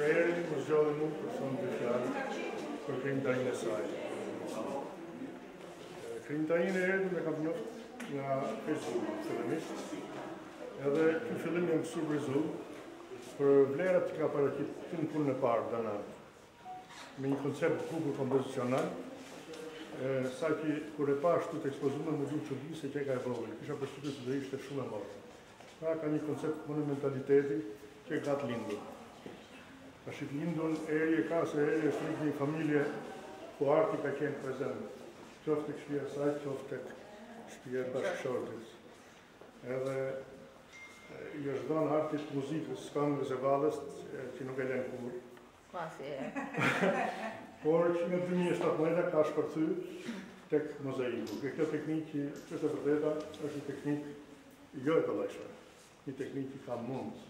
Eri më zgjodhi mu për shumë fjalë, për krijimtarinë e saj. Krijimtarinë e Erit e kam njoftë nga Facebook, fillimisht, edhe që në fillim më surprizoi, për vlerët që ka paraqitë në punën e parë, Danaen, me një koncept të bukur kompozicional, saqë kur e pashë këtu të ekspozume, megjithëse e dija se që ka e vogël, kisha përshtypjen se ishte shumë e madhe. Pra ka një koncept monumentaliteti që e ka të lindur. Pasionin e lindur Eri e ka se Eri është rritë në një familje ku arti ka qenë prezent. Qoftë tek shpia e saj, qoftë tek shpia e bashkëshortit. Edhe i është dhënë artit, muzikës, këngës e valles që nuk e len kurrë. Pasi e. Por që në 2017 ka shpërthy tek mozaiku. Dhe kjo teknikë që është e vërteta, është një teknikë jo e kollajshme. Një teknikë që ka mund.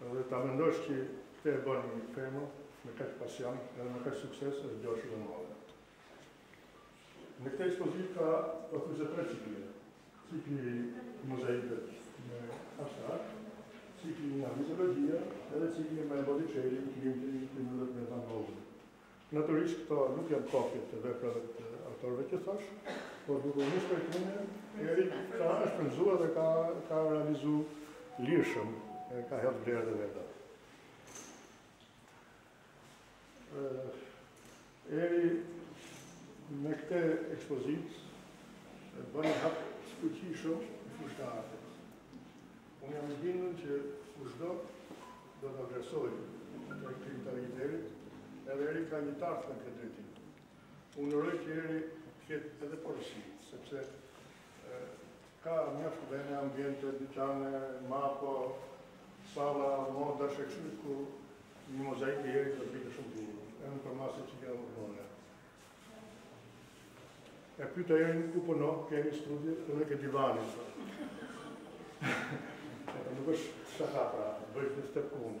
Dhe ta mendosh që këte e bërë një femër, me kaq pasion edhe me kaq sukses është gjë shumë e madhe. Në këtë ekspozitë ka pothuajse tre cikle, cikli i mozaikëve abstraktë, cikli nga mitologjia edhe cikli me Botticelli, Klimtin, lulet me Van Gogh-un. Natyrisht këto nuk janë kopje të veprave të autorëve që thashë, por duke u nisur prej tyre, Eri ka shpenzuar dhe ka ka realizuar lirshëm, ka hedhur vlerat e veta. Eri me këte ekspozit bën një hap të fuqishëm në fushë të artit. Unë jam i bindur që kushdo do ta vlerësojë krijimtarinë e Erit, edhe Eri ka një të ardhme në këtë drejtim. Unë uroj që Eri të ketë edhe porosi, sepse Ka mjaft vende, ambiente, dyqane, mapa, salla modash e kështu ku një mozaik i Erit do të rrinte shumë bukur, edhe në përmasa që kena përballë. E pyta Erin ku punon, ke një studio, tha jo, ke divani. Nuk është shaka pra, me bë këtë punë.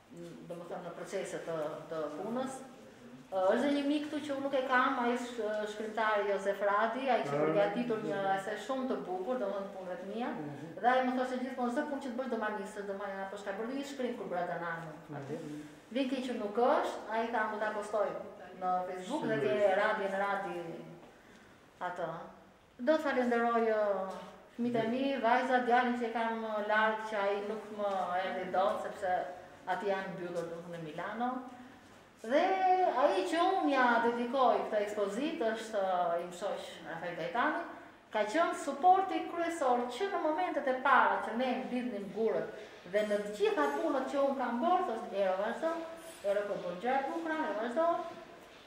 domethënë në procese të të punës. Është dhe një mik këtu që unë nuk e kam, ai është shkrimtari Jozef Radi, ai ka përgatitur një ese shumë të bukur, domethënë punëve të mia, mhm. dhe ai më thoshte gjithmonë çdo punë që të bësh, do ma nisësh, do ma japësh, ka bërë një shkrim kur bëra Danaen mhm. aty. Më vjen keq që nuk është, ai tha mund ta postojë në Facebook dhe ke Radi and Radi atë. Do të falënderoj fëmijët e mi, vajzat, djalin që e kam larg që ai nuk më erdhi dot sepse aty janë mbyllur në, në Milano. Dhe ai që unë ja dedikoj këtë ekspozitë është im shoq Rafael Gaetani, ka qenë suporti kryesor që në momentet e para që ne mblidhnim gurët dhe në të gjitha punët që unë kam bërë, thoshte Era vazhdo, Era po bën gjëra të bukura, Era vazhdo.